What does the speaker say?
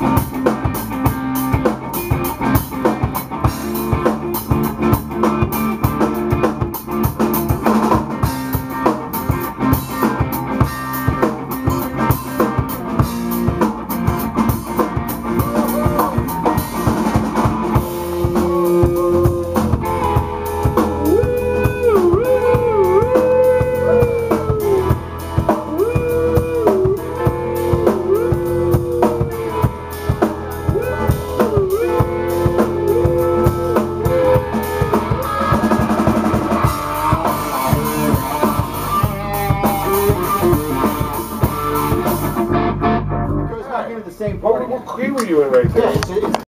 It goes back into the same party. What key were you in right Yeah, there? it's, it's